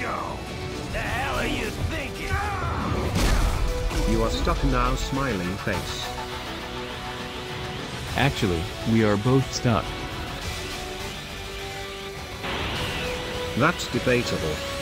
go. The hell are you thinking? You are stuck now smiling face. Actually, we are both stuck. That's debatable.